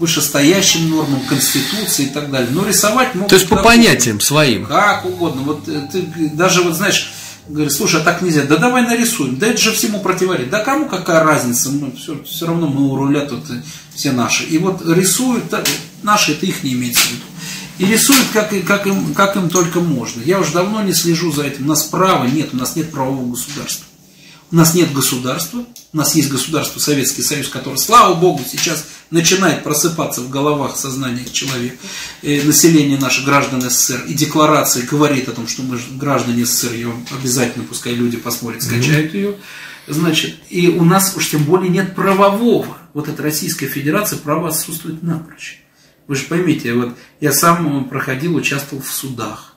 вышестоящим нормам, Конституции и так далее. Но рисовать могут... То есть по понятиям своим. Как угодно. Вот э, ты даже вот знаешь, говоришь, слушай, а так нельзя. Да давай нарисуем. Да это же всему противоречит. Да кому какая разница? Мы, все, все равно мы у руля тут все наши. И вот рисуют, наши это их не имеется в виду. И рисуют, как, как, им, как им только можно. Я уже давно не слежу за этим. У нас права нет, у нас нет правового государства. У нас нет государства, у нас есть государство Советский Союз, который, слава Богу, сейчас начинает просыпаться в головах, сознаниях человека, э, населения наших граждан СССР, и декларация говорит о том, что мы граждане СССР, ее обязательно, пускай люди посмотрят, скачают ее, значит, и у нас уж тем более нет правового, вот эта Российская Федерация, право отсутствует напрочь. Вы же поймите, вот я сам проходил, участвовал в судах,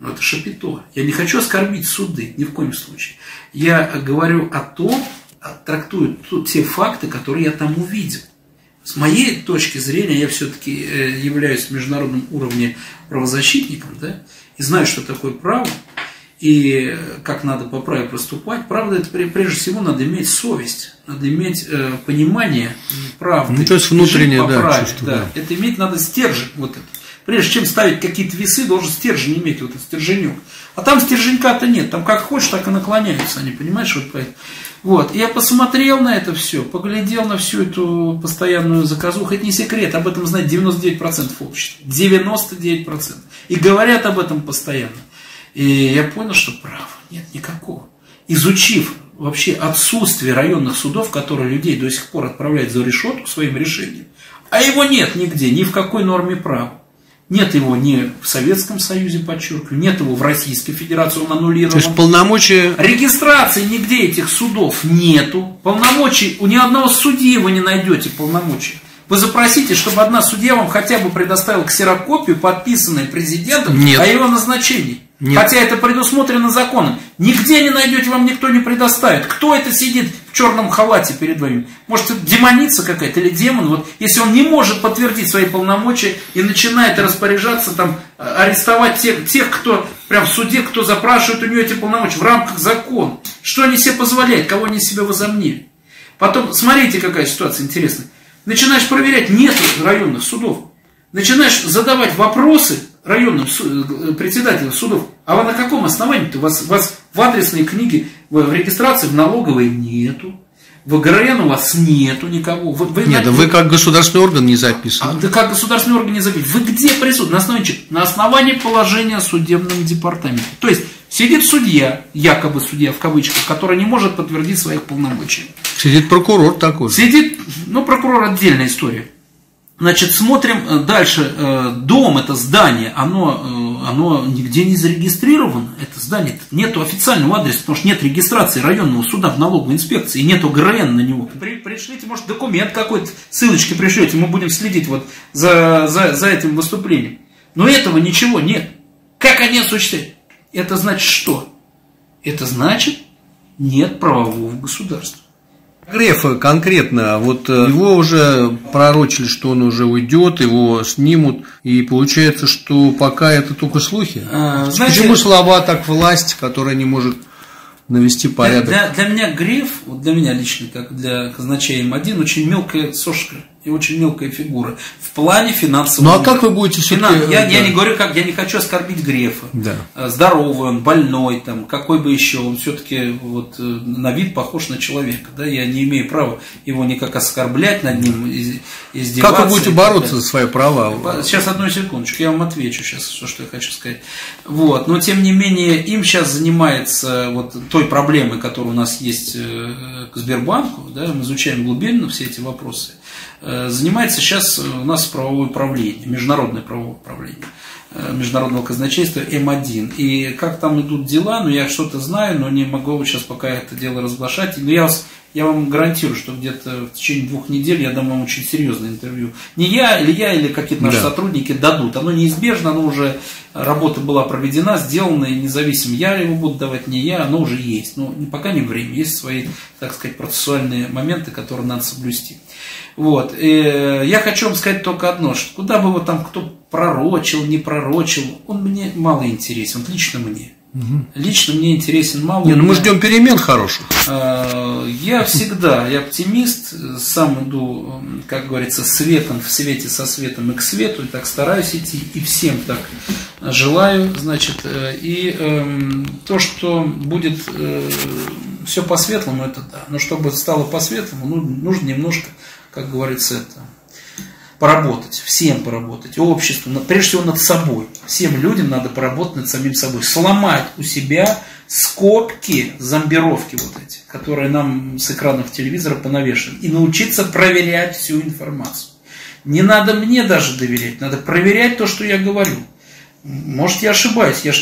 но это шапито. Я не хочу оскорбить суды, ни в коем случае. Я говорю о том, трактую те факты, которые я там увидел. С моей точки зрения, я все-таки э, являюсь в международном уровне правозащитником, да, и знаю, что такое право, и как надо по праву проступать. Правда, это прежде всего надо иметь совесть, надо иметь э, понимание правды. Ну, то есть внутреннее, да, праве, чувство, да. да. Это иметь надо стержень вот это. Прежде чем ставить какие-то весы, должен стержень иметь, вот этот стерженек. А там стерженька-то нет, там как хочешь, так и наклоняются они, понимаешь? Вот, поэтому. вот. я посмотрел на это все, поглядел на всю эту постоянную заказуху. Это не секрет, об этом знает 99% общества. 99%. И говорят об этом постоянно. И я понял, что прав нет никакого. Изучив вообще отсутствие районных судов, которые людей до сих пор отправляют за решетку своим решением, а его нет нигде, ни в какой норме права. Нет его ни в Советском Союзе, подчеркиваю, нет его в Российской Федерации, он аннулирован. То есть полномочия... Регистрации нигде этих судов нету. Полномочий, у ни одного судьи вы не найдете полномочия. Вы запросите, чтобы одна судья вам хотя бы предоставила ксерокопию, подписанную президентом, Нет. о его назначении. Нет. Хотя это предусмотрено законом. Нигде не найдете, вам никто не предоставит. Кто это сидит черном халате перед вами? Может, это демоница какая-то или демон? Вот, если он не может подтвердить свои полномочия и начинает распоряжаться, там, арестовать тех, тех, кто прям в суде, кто запрашивает у него эти полномочия в рамках закона. Что они себе позволяют, кого они себе возомнили. Потом, смотрите, какая ситуация интересная. Начинаешь проверять, нет районных судов. Начинаешь задавать вопросы районным э, председателям судов. А вы на каком основании-то? Вас, вас в адресной книге, в регистрации в налоговой нету. В ГРН у вас нету никого. Вы, вы, Нет, да вы как государственный орган не записаны. А, да как государственный орган не записан. Вы где присутствуете? На основании, на основании положения судебном департаменте. То есть сидит судья, якобы судья в кавычках, который не может подтвердить своих полномочий. Сидит прокурор такой. Сидит, ну прокурор отдельная история. Значит, смотрим э, дальше. Э, дом, это здание, оно, э, оно нигде не зарегистрировано. Это здание, нету официального адреса, потому что нет регистрации районного суда в налоговой инспекции, и нету ГРН на него. При, пришлите, может, документ какой-то, ссылочки пришлете, мы будем следить вот за, за, за этим выступлением. Но этого ничего нет. Как они осуществляют? Это значит что? Это значит, нет правового государства. Грефа конкретно, вот э, его уже пророчили, что он уже уйдет, его снимут, и получается, что пока это только слухи. А, знаете, Почему слова так власть, которая не может навести порядок? Для, для, для меня Греф, вот для меня лично, как для казначея М1, очень мелкая сошка и очень мелкая фигура в плане финансового. Ну а как вы будете Финан... я, да. я не говорю, как я не хочу оскорбить Грефа. Да. Э, здоровый он, больной, там, какой бы еще, он все-таки вот э, на вид похож на человека. Да? Я не имею права его никак оскорблять над ним, издеваться. Как вы будете бороться за свои права? Сейчас одну секундочку, я вам отвечу сейчас, все, что я хочу сказать. Вот. Но тем не менее, им сейчас занимается вот той проблемой, которая у нас есть э, к Сбербанку, да, мы изучаем глубинно все эти вопросы. Э, занимается сейчас у нас правовое управление, международное правовое управление э, международного казначейства М1. И как там идут дела, ну я что-то знаю, но не могу сейчас пока это дело разглашать. Но я вас я вам гарантирую, что где-то в течение двух недель я дам вам очень серьезное интервью. Не я, или я, или какие-то наши да. сотрудники дадут. Оно неизбежно, оно уже, работа была проведена, сделана, и независимо, я его буду давать, не я, оно уже есть. Но пока не время, есть свои, так сказать, процессуальные моменты, которые надо соблюсти. Вот. И э, я хочу вам сказать только одно, что куда бы его там кто пророчил, не пророчил, он мне мало интересен, вот лично мне. Угу. Лично мне интересен мало. Не, ну мы ждем перемен хороших. А, я всегда, я оптимист, сам иду, как говорится, светом, в свете со светом и к свету, и так стараюсь идти, и всем так желаю, значит, э, и э, то, что будет э, все по-светлому, это да, но чтобы стало по-светлому, ну, нужно немножко, как говорится, это поработать, всем поработать, обществу, прежде всего над собой. Всем людям надо поработать над самим собой, сломать у себя скобки, зомбировки вот эти, которые нам с экранов телевизора понавешены, и научиться проверять всю информацию. Не надо мне даже доверять, надо проверять то, что я говорю. Может, я ошибаюсь, я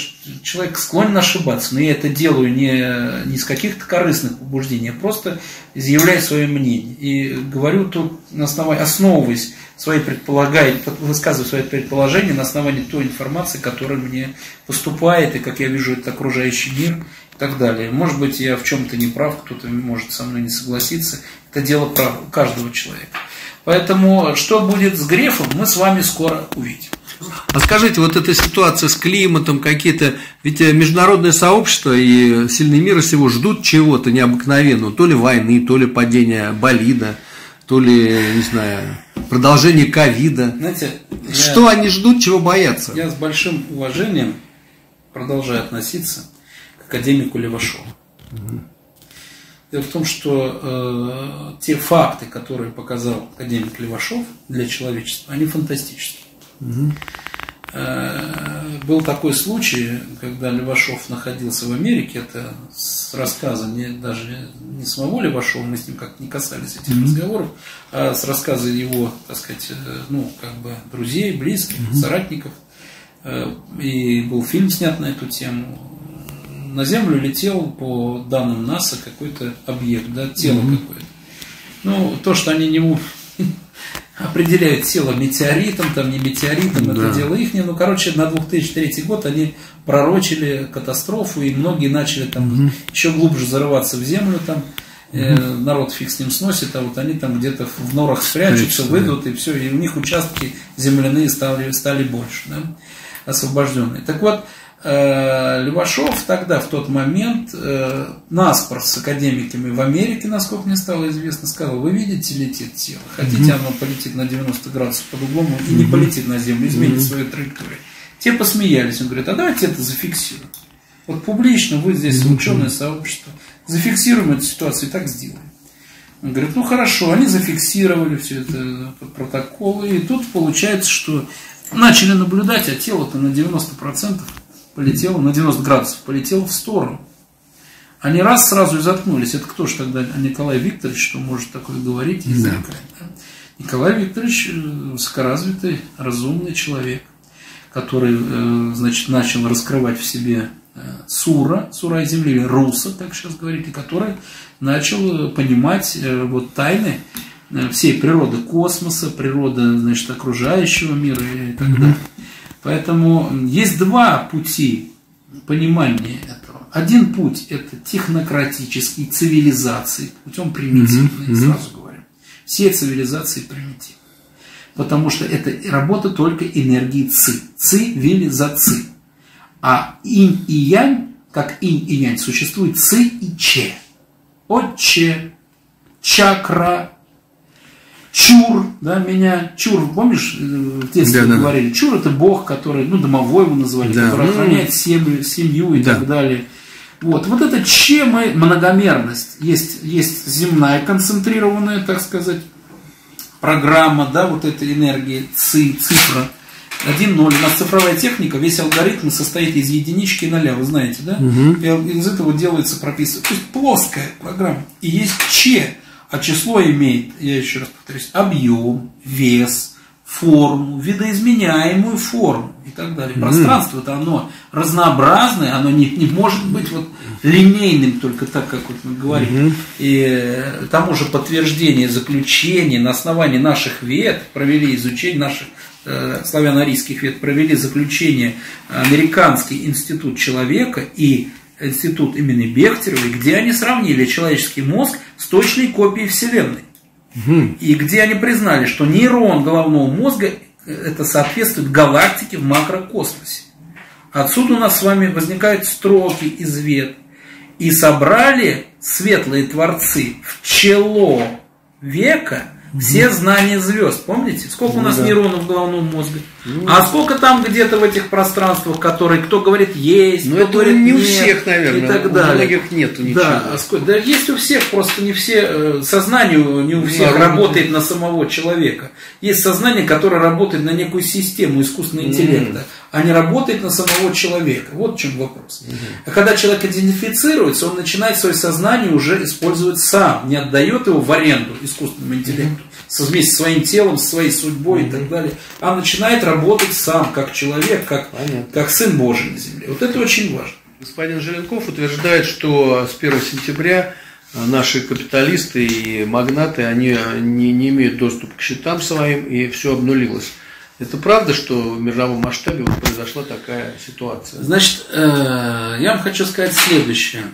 человек склонен ошибаться, но я это делаю не, не из каких-то корыстных побуждений, я просто изъявляю свое мнение. И говорю тут на основании, основываясь свои предполагает, высказываю свои предположения на основании той информации, которая мне поступает, и как я вижу этот окружающий мир и так далее. Может быть, я в чем-то не прав, кто-то может со мной не согласиться. Это дело права каждого человека. Поэтому, что будет с Грефом, мы с вами скоро увидим. А скажите, вот эта ситуация с климатом, какие-то, ведь э, международное сообщество и сильный мир всего ждут чего-то необыкновенного, то ли войны, то ли падения болида, то ли, не знаю, продолжение ковида. Знаете, что я, они ждут, чего боятся? Я с большим уважением продолжаю относиться к академику Левашову. Угу. Дело в том, что э, те факты, которые показал академик Левашов для человечества, они фантастические. Угу. Был такой случай, когда Левашов находился в Америке, это с рассказа не, даже не самого Левашова, мы с ним как-то не касались этих mm-hmm. разговоров, а с рассказа его, так сказать, э, ну, как бы друзей, близких, mm-hmm. соратников. Э, и был фильм снят на эту тему. На Землю летел, по данным НАСА, какой-то объект, да, тело mm-hmm. какое-то. Ну, то, что они не определяют тело метеоритом, там не метеоритом, да. это дело их. Ну, короче, на 2003 год они пророчили катастрофу, и многие начали там угу. еще глубже зарываться в землю там. Угу. народ фиг с ним сносит, а вот они там где-то в норах спрячутся, выйдут, и все, и у них участки земляные стали, стали больше, да, освобожденные. Так вот, Э, Левашов тогда, в тот момент, э, наспор с академиками в Америке, насколько мне стало известно, сказал, вы видите, летит тело, хотите оно полетит на 90 градусов под углом и не полетит на Землю, изменит свою траекторию. Те посмеялись, он говорит, а давайте это зафиксируем. Вот публично вы здесь ученое сообщество, зафиксируем эту ситуацию и так сделаем. Он говорит, ну хорошо, они зафиксировали все это протоколы, и тут получается, что начали наблюдать, а тело-то на 90% полетел на 90 градусов, полетел в сторону. Они раз сразу и заткнулись. Это кто же тогда Николай Викторович, что может такое говорить и да. Да? Николай Викторович э, высокоразвитый, разумный человек, который, э, значит, начал раскрывать в себе э, сура, сура земли, или руса, так сейчас говорите, который начал понимать вот тайны всей природы космоса, природы, значит, окружающего мира и так далее. Поэтому есть два пути понимания этого. Один путь – это технократический, цивилизации, путем примитивный, mm-hmm. сразу говорю. Все цивилизации примитивны. Потому что это работа только энергии ци. Цивилизации. А инь и янь, как инь и янь, существует ци и че. Отче, чакра, Чур, да, меня, Чур, помнишь, э, в детстве да, говорили, да. Чур это бог, который, ну, домовой его называли, да. который охраняет семью, семью и да. так далее. Вот, вот это чем многомерность. Есть, есть земная концентрированная, так сказать, программа, да, вот этой энергии, ци, цифра. 1-0. У нас цифровая техника, весь алгоритм состоит из единички и ноля, вы знаете, да? Угу. И из этого делается прописывание. То есть плоская программа. И есть че а число имеет, я еще раз повторюсь, объем, вес, форму, видоизменяемую форму и так далее. Пространство-то оно разнообразное, оно не, не может быть вот линейным только так, как вот мы говорим. Mm-hmm. И э, тому же подтверждение, заключение на основании наших вет, провели изучение наших э, славяно-арийских вет, провели заключение Американский институт человека и институт имени Бехтеревой, где они сравнили человеческий мозг с точной копией Вселенной. Угу. И где они признали, что нейрон головного мозга это соответствует галактике в макрокосмосе. Отсюда у нас с вами возникают строки из вет. И собрали светлые творцы в чело века все знания звезд. Помните? Сколько у ну нас да. нейронов в головном мозге? Ну, а сколько там где-то в этих пространствах, которые кто говорит есть, ну, кто это говорит не у всех, наверное. И так далее. У многих нету ничего. Да, а да, есть у всех, просто не все, э, сознание не у всех да, работает на самого человека. Есть сознание, которое работает на некую систему искусственного интеллекта, mm. а не работает на самого человека. Вот в чем вопрос. Mm. А когда человек идентифицируется, он начинает свое сознание уже использовать сам, не отдает его в аренду искусственному интеллекту, mm. Вместе со своим телом, со своей судьбой mm. и так далее, а начинает работать сам, как человек, как, как Сын Божий на земле. Вот это очень важно. Господин Желенков утверждает, что с 1 сентября наши капиталисты и магнаты, они не, не имеют доступа к счетам своим, и все обнулилось. Это правда, что в мировом масштабе вот произошла такая ситуация? Значит, э, я вам хочу сказать следующее.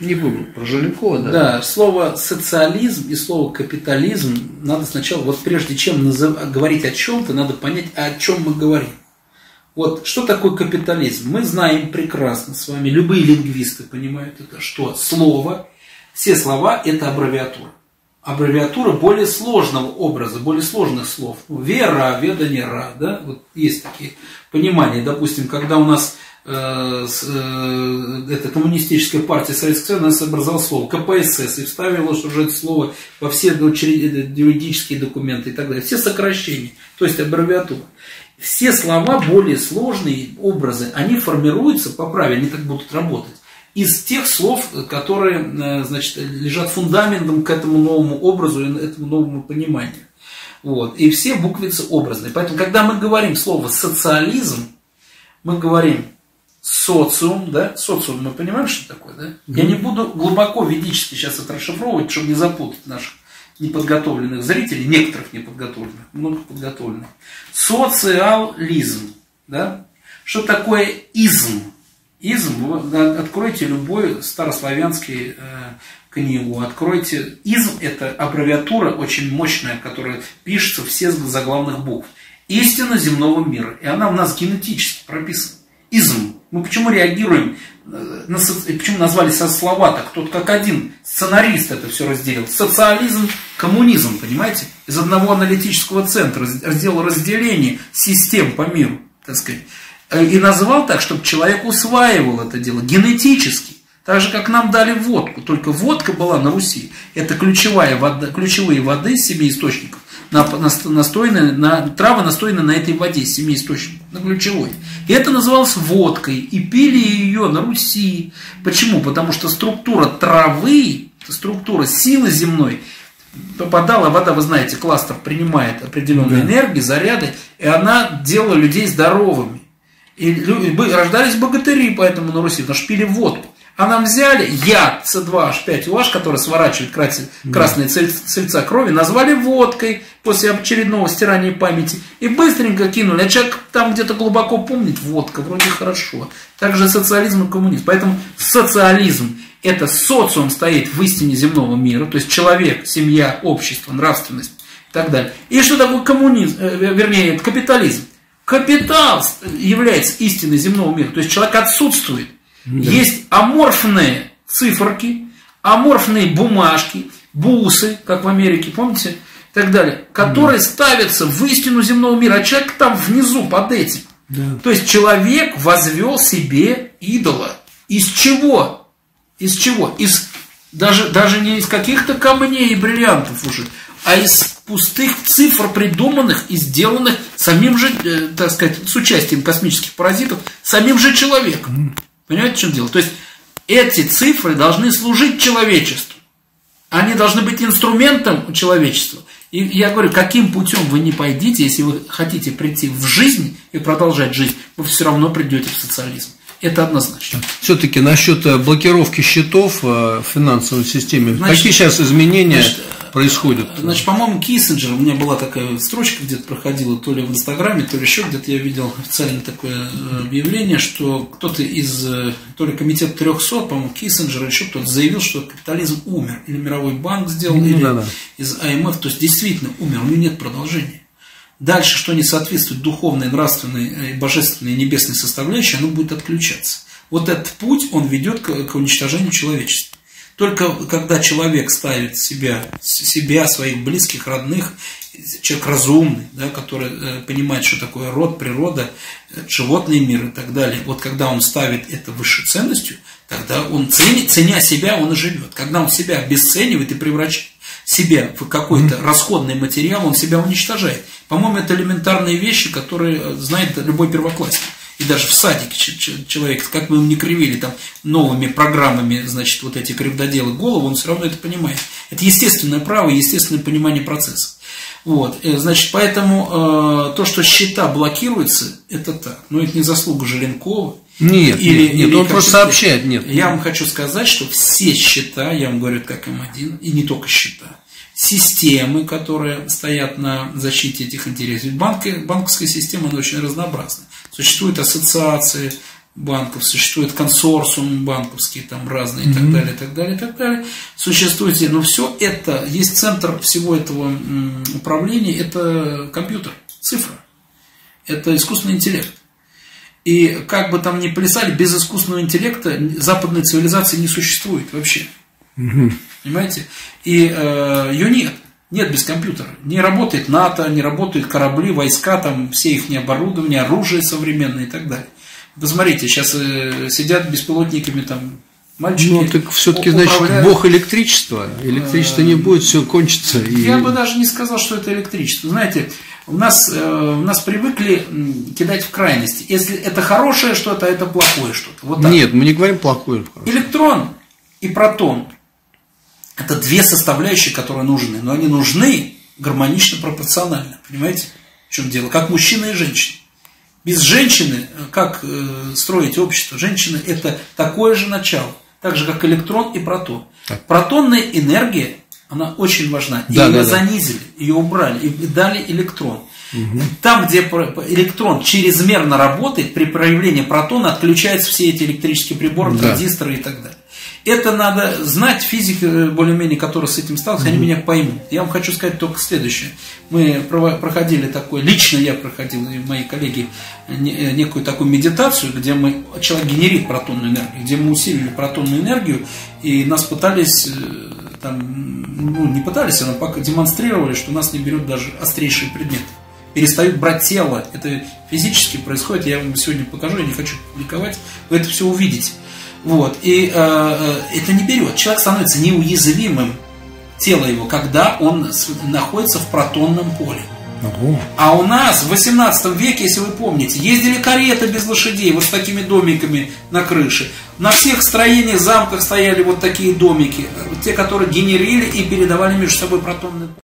Не будем про Желенкова, да? Да, слово социализм и слово капитализм надо сначала, вот прежде чем назыв, говорить о чем-то, надо понять, о чем мы говорим. Вот что такое капитализм? Мы знаем прекрасно с вами, любые лингвисты понимают это, что слово, все слова это аббревиатура. Аббревиатура более сложного образа, более сложных слов. Вера, ведание, ра, да, вот есть такие понимания. Допустим, когда у нас эта коммунистическая партия Советского Союза, она образовала слово КПСС и вставила уже это слово во все юридические документы и так далее. Все сокращения, то есть аббревиатура. Все слова, более сложные образы, они формируются по правилам, они так будут работать, из тех слов, которые э, значит, лежат фундаментом к этому новому образу и этому новому пониманию. Вот. И все буквицы образные. Поэтому, когда мы говорим слово социализм, мы говорим социум, да, социум, мы понимаем, что такое, да? Mm-hmm. Я не буду глубоко ведически сейчас это расшифровывать, чтобы не запутать наших неподготовленных зрителей, некоторых неподготовленных, много подготовленных. Социализм, да? Что такое изм? Изм, вы откройте любой старославянский э, книгу, откройте. Изм – это аббревиатура очень мощная, которая пишется все заглавных букв. Истина земного мира. И она у нас генетически прописана. Изм. Мы почему реагируем, э, почему назвали со слова так, кто-то как один сценарист это все разделил. Социализм, коммунизм, понимаете? Из одного аналитического центра сделал разделение систем по миру, так сказать. Э, и назвал так, чтобы человек усваивал это дело генетически. Так же, как нам дали водку. Только водка была на Руси. Это ключевая вода, ключевые воды семи источников на, на, настойны, на, травы настойны на этой воде, семи источников, на ключевой. И это называлось водкой, и пили ее на Руси. Почему? Потому что структура травы, структура силы земной, попадала вода, вы знаете, кластер принимает определенную да. энергию, заряды, и она делала людей здоровыми. И рождались богатыри поэтому на Руси, потому что пили водку. А нам взяли яд С2H5OH, который сворачивает красные цельца крови, назвали водкой после очередного стирания памяти и быстренько кинули. А человек там где-то глубоко помнит, водка, вроде хорошо. Также социализм и коммунизм. Поэтому социализм – это социум стоит в истине земного мира, то есть человек, семья, общество, нравственность и так далее. И что такое коммунизм, э, вернее, капитализм? Капитал является истиной земного мира, то есть человек отсутствует – да. Есть аморфные циферки, аморфные бумажки, бусы, как в Америке, помните, и так далее, которые да. ставятся в истину земного мира, а человек там внизу под этим. Да. То есть человек возвел себе идола. Из чего? Из чего? Из, даже, даже не из каких-то камней и бриллиантов уже, а из пустых цифр, придуманных и сделанных самим же, э, так сказать, с участием космических паразитов, самим же человеком. Понимаете, в чем дело? То есть эти цифры должны служить человечеству. Они должны быть инструментом человечества. И я говорю, каким путем вы не пойдите, если вы хотите прийти в жизнь и продолжать жизнь, вы все равно придете в социализм. Это однозначно. Все-таки насчет э, блокировки счетов э, в финансовой системе. Значит, Какие сейчас изменения? Значит, происходит? Значит, по-моему, Киссинджер, у меня была такая строчка где-то проходила, то ли в Инстаграме, то ли еще где-то я видел официально такое э, объявление, что кто-то из, то ли комитет 300, по-моему, Киссинджер еще кто-то заявил, что капитализм умер. Или Мировой банк сделал, ну, или да, да. из АМФ. То есть, действительно умер, у него нет продолжения. Дальше, что не соответствует духовной, нравственной, э, божественной, небесной составляющей, оно будет отключаться. Вот этот путь, он ведет к, к уничтожению человечества. Только когда человек ставит себя, себя, своих близких, родных, человек разумный, да, который э, понимает, что такое род, природа, э, животный мир и так далее, вот когда он ставит это высшей ценностью, тогда он, ценя, ценя себя, он и живет. Когда он себя обесценивает и превращает себя в какой-то расходный материал, он себя уничтожает. По-моему, это элементарные вещи, которые э, знает любой первоклассник и даже в садике человек, как мы ему не кривили там новыми программами, значит, вот эти кривдоделы голову, он все равно это понимает. Это естественное право, естественное понимание процесса. Вот, э, значит, поэтому э, то, что счета блокируются, это так. Но это не заслуга Желенкова. Нет, или, нет, или он просто сообщает, нет. Я вам хочу сказать, что все счета, я вам говорю, как М1, и не только счета, системы, которые стоят на защите этих интересов. Банк, банковская система, она очень разнообразна. Существуют ассоциации банков, существует консорциум банковские, там разные, и так далее, и так далее, и так далее. Существует, но все это, есть центр всего этого управления, это компьютер, цифра, это искусственный интеллент. И как бы там ни плясали, без искусственного интеллекта западной цивилизации не существует вообще. Угу. Понимаете? И э, ее нет. Нет без компьютера. Не работает НАТО, не работают корабли, войска, там все их оборудование, оружие современное и так далее. Посмотрите, сейчас э, сидят беспилотниками там мальчики. Ну, так все-таки, значит, бог электричества. Электричество не будет, все кончится. Я и... бы даже не сказал, что это электричество. Знаете, у нас, э, у нас привыкли кидать в крайности. Если это хорошее что-то, а это плохое что-то. Вот так. Нет, мы не говорим плохое. Электрон и протон – это две составляющие, которые нужны. Но они нужны гармонично, пропорционально. Понимаете, в чем дело? Как мужчина и женщина. Без женщины, э, как э, строить общество? Женщина – это такое же начало, так же, как электрон и протон. Так. Протонная энергия, она очень важна. Да, ее да, занизили, ее убрали и дали электрон. Угу. Там, где электрон чрезмерно работает, при проявлении протона отключаются все эти электрические приборы, да. транзисторы и так далее. Это надо знать, физики, э, более-менее, которые с этим сталкиваются, mm-hmm. они меня поймут. Я вам хочу сказать только следующее. Мы проходили такое, лично я проходил, и мои коллеги, э, некую такую медитацию, где мы, человек генерит протонную энергию, где мы усилили протонную энергию, и нас пытались, э, там, ну, не пытались, а пока демонстрировали, что нас не берет даже острейшие предметы перестают брать тело. Это физически происходит. Я вам сегодня покажу, я не хочу публиковать. Вы это все увидите. Вот. И э, э, это не берет. Человек становится неуязвимым, тело его, когда он находится в протонном поле. Ого. А у нас в 18 веке, если вы помните, ездили кареты без лошадей, вот с такими домиками на крыше. На всех строениях, замках стояли вот такие домики, те, которые генерили и передавали между собой протонные